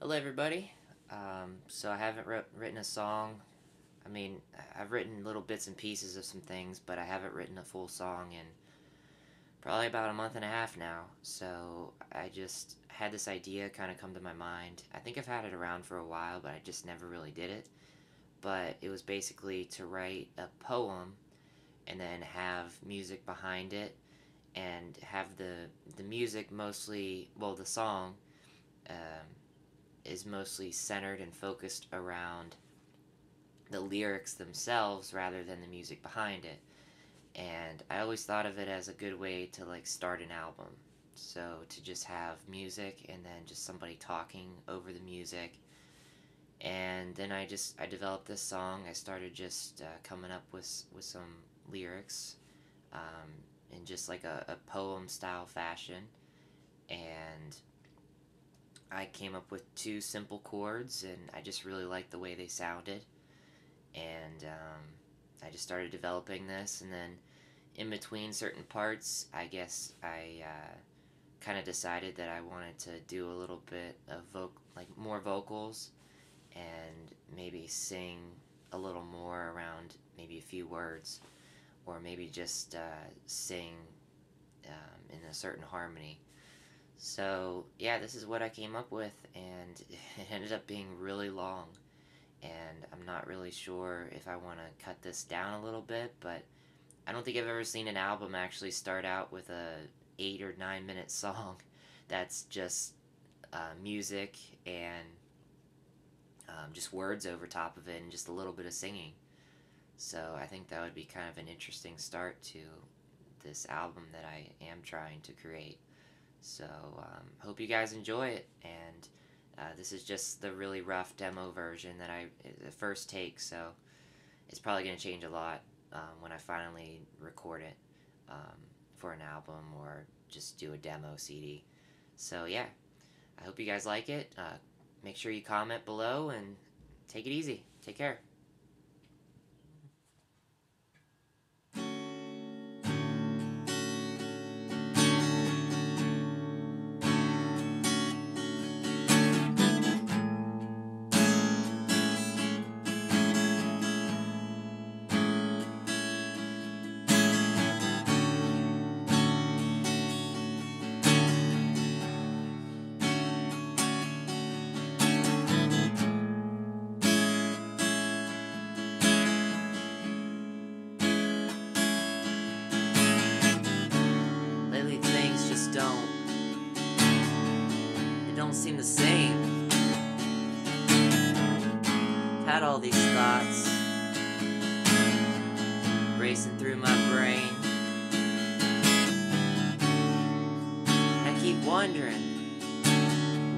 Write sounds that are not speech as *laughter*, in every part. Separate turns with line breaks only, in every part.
Hello, everybody. Um, so I haven't written a song. I mean, I've written little bits and pieces of some things, but I haven't written a full song in probably about a month and a half now. So I just had this idea kind of come to my mind. I think I've had it around for a while, but I just never really did it. But it was basically to write a poem and then have music behind it and have the the music mostly well the song um, is mostly centered and focused around the lyrics themselves rather than the music behind it. And I always thought of it as a good way to like start an album. So to just have music and then just somebody talking over the music. And then I just I developed this song. I started just uh, coming up with with some lyrics um, in just like a, a poem style fashion. And I came up with two simple chords, and I just really liked the way they sounded. And um, I just started developing this, and then in between certain parts, I guess I uh, kind of decided that I wanted to do a little bit of voc- like more vocals, and maybe sing a little more around maybe a few words, or maybe just uh, sing um, in a certain harmony. So, yeah, this is what I came up with, and *laughs* it ended up being really long. And I'm not really sure if I want to cut this down a little bit, but I don't think I've ever seen an album actually start out with a eight or nine minute song *laughs* that's just uh, music and um, just words over top of it and just a little bit of singing. So I think that would be kind of an interesting start to this album that I am trying to create. So, um, hope you guys enjoy it. And uh, this is just the really rough demo version that I, the first take, so it's probably going to change a lot um, when I finally record it um, for an album or just do a demo CD. So, yeah, I hope you guys like it. Uh, make sure you comment below and take it easy. Take care. Seem the same. Had all these thoughts racing through my brain. I keep wondering,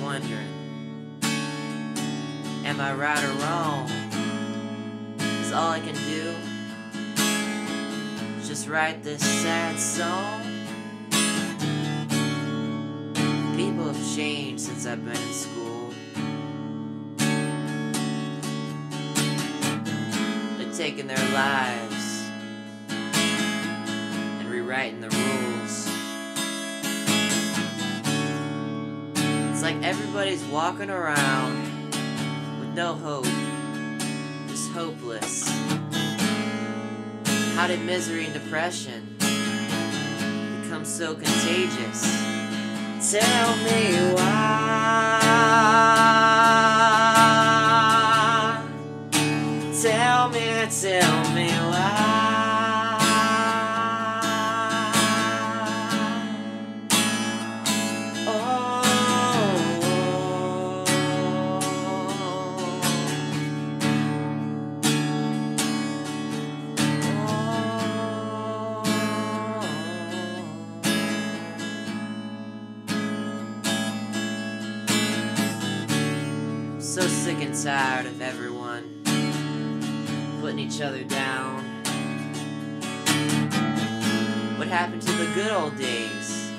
wondering, am I right or wrong? Is all I can do just write this sad song? Changed since I've been in school. They're taking their lives and rewriting the rules. It's like everybody's walking around with no hope, just hopeless. How did misery and depression become so contagious? Tell me why. Tell me, tell me why. So sick and tired of everyone putting each other down. What happened to the good old days?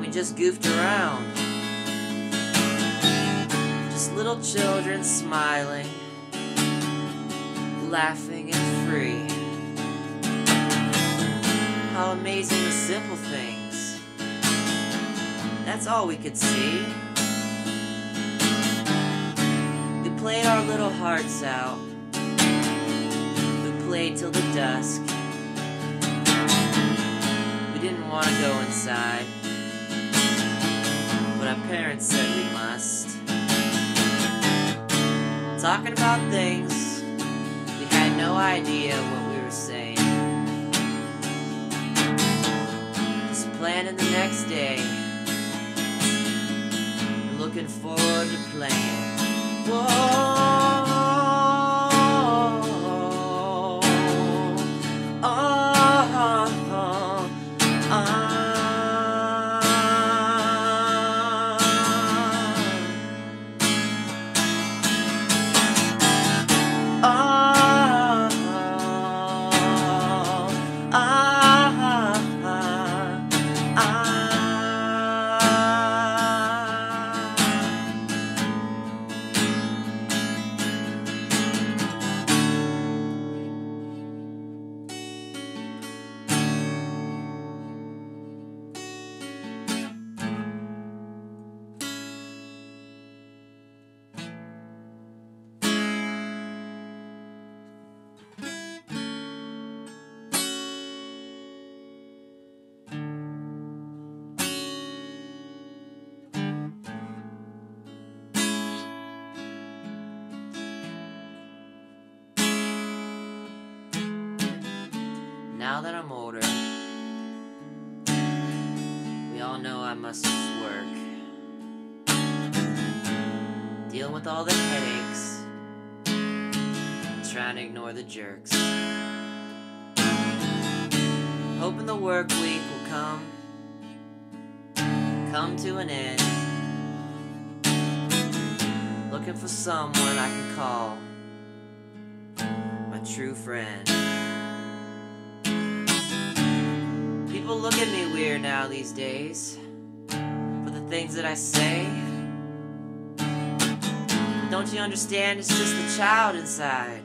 We just goofed around. Just little children smiling, laughing and free. How amazing the simple things. That's all we could see. Played our little hearts out. We played till the dusk. We didn't want to go inside, but our parents said we must. Talking about things we had no idea what we were saying. Just planning the next day. Looking forward to playing. Whoa. That I'm older, we all know I must work. Dealing with all the headaches, trying to ignore the jerks. Hoping the work week will come, come to an end. Looking for someone I can call my true friend. People look at me weird now these days for the things that I say. But don't you understand? It's just the child inside,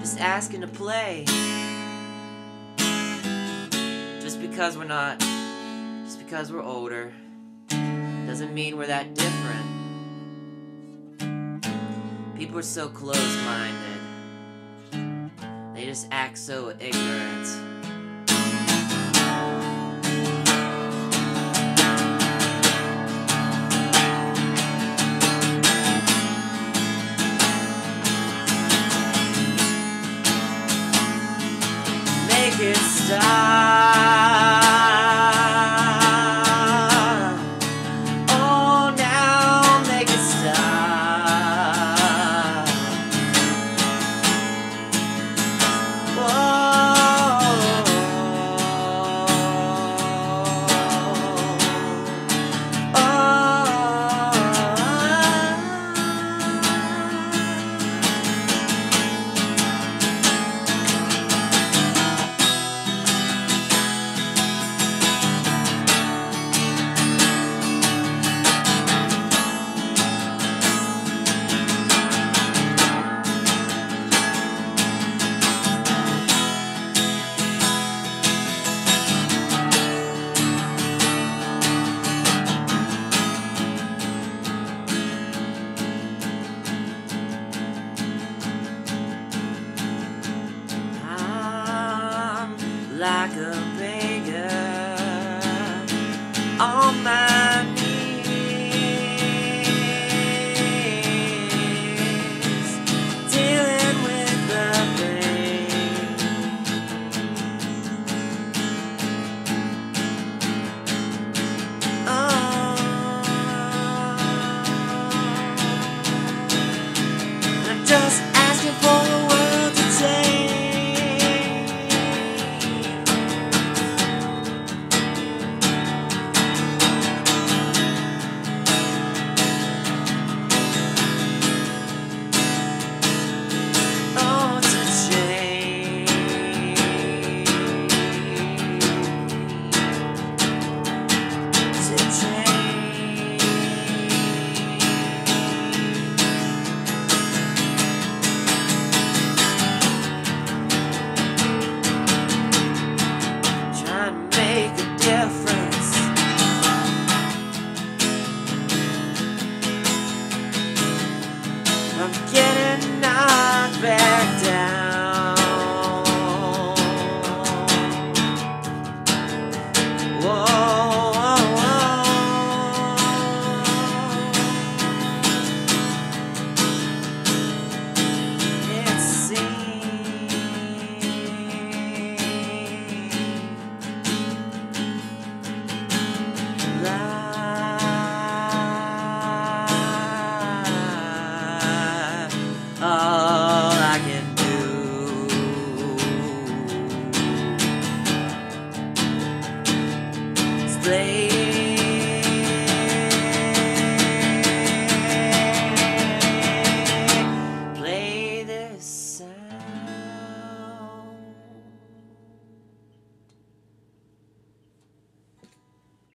just asking to play. Just because we're not, just because we're older, doesn't mean we're that different. People are so close minded, they just act so ignorant. can't stop. like a friend. say